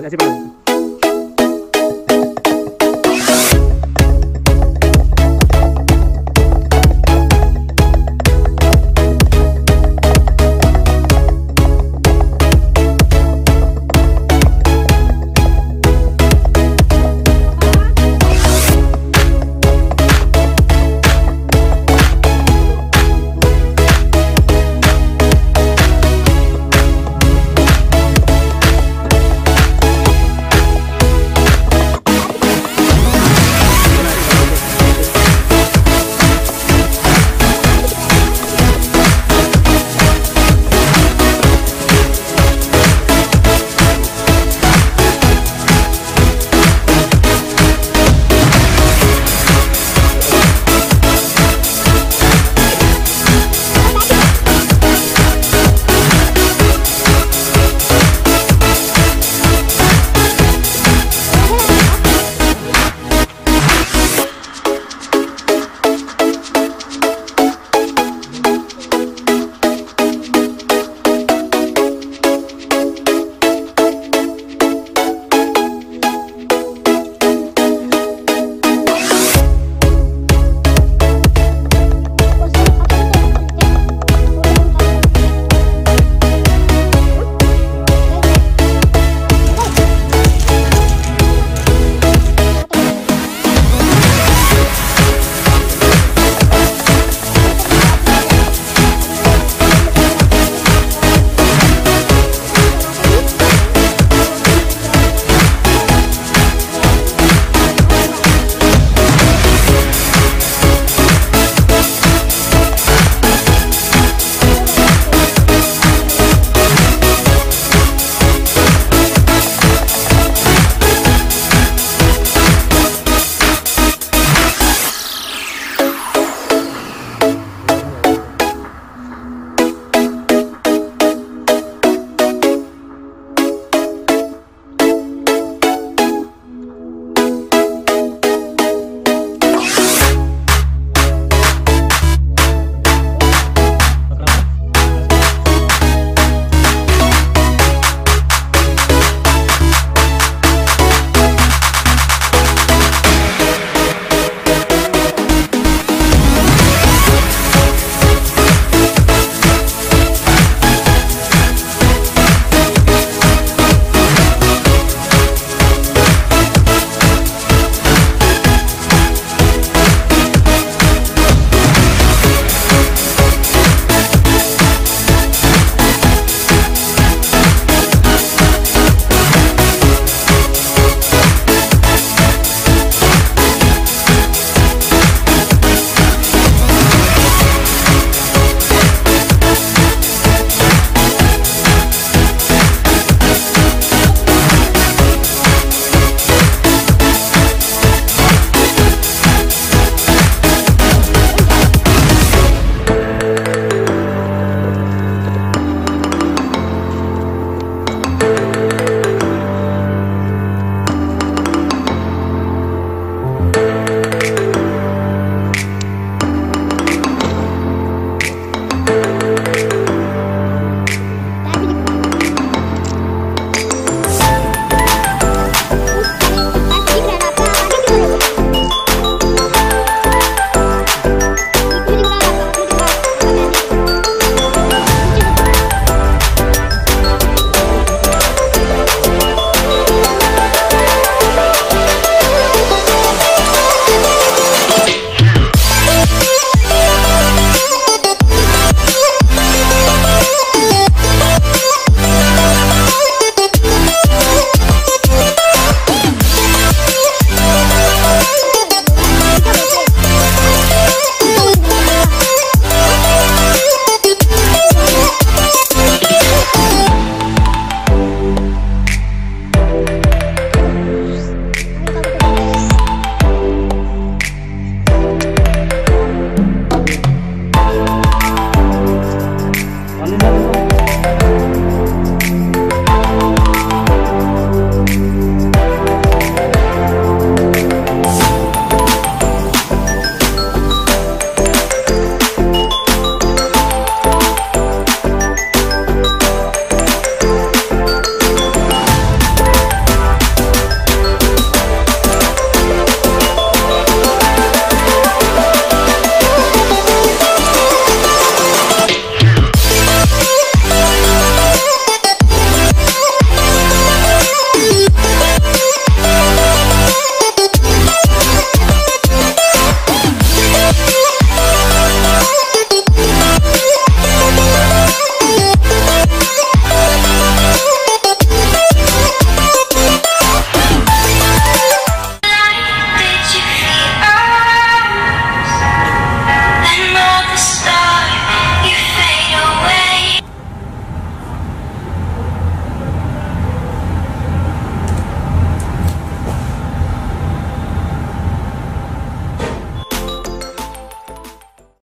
再在这边